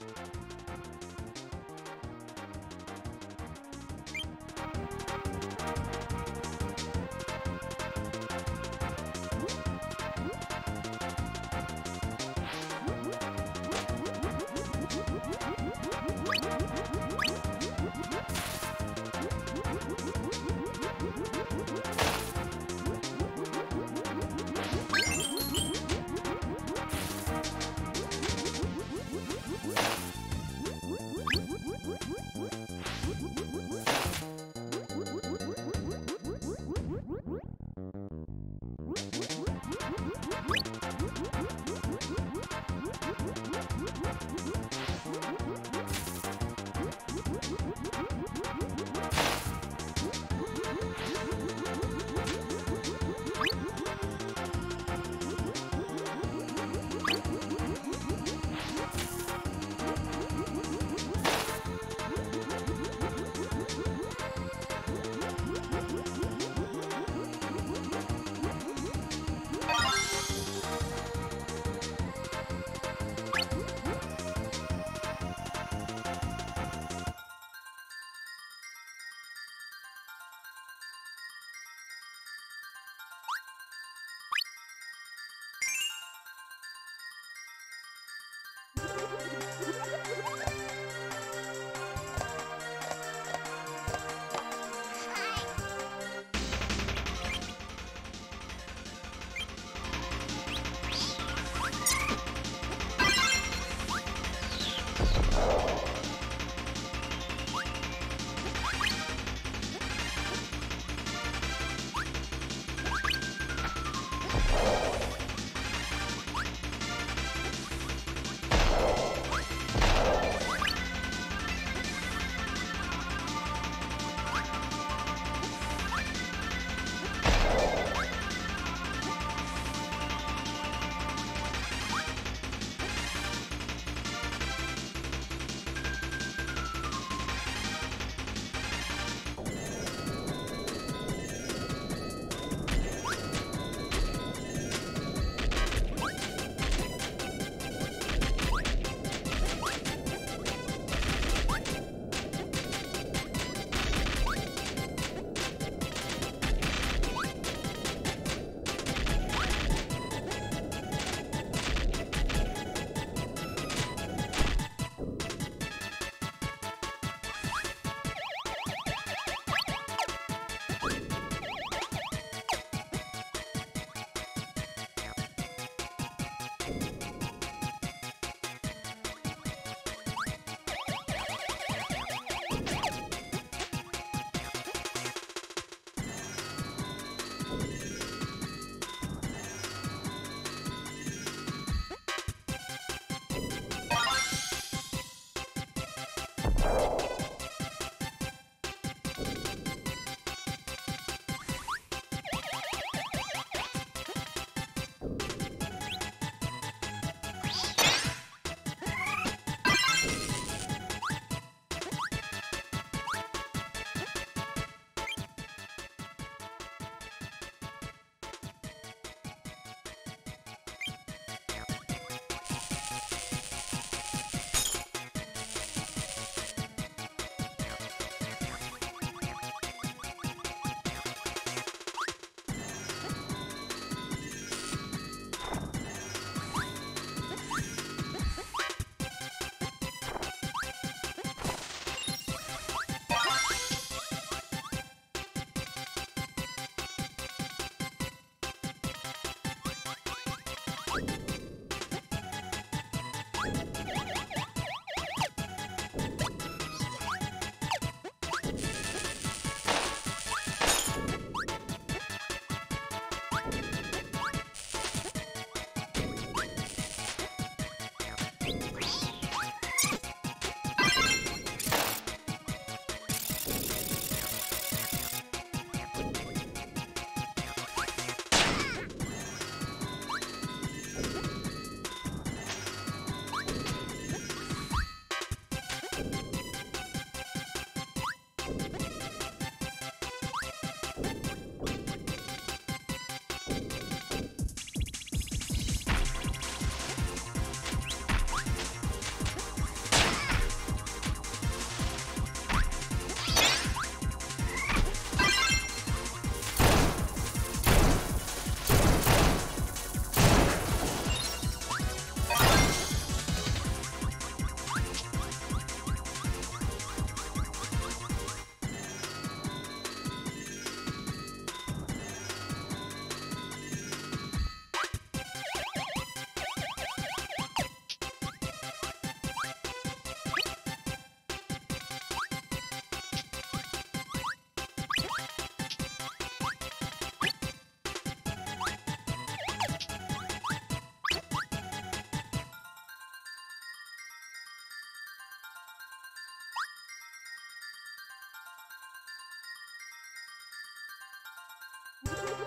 you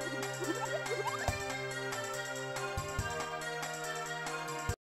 Bye.